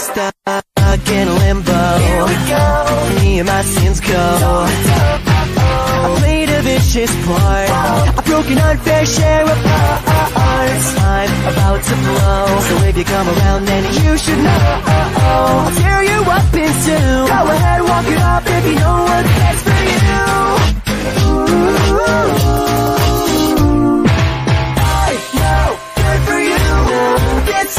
Stuck in limbo. Here we go. Me and my sins go. I played a vicious part. I've broken unfair share of parts I'm about to blow. So if you come around then you should know. I'll tear you up in two. Go ahead, walk it off if you know what's best for you. I know, good for you. It's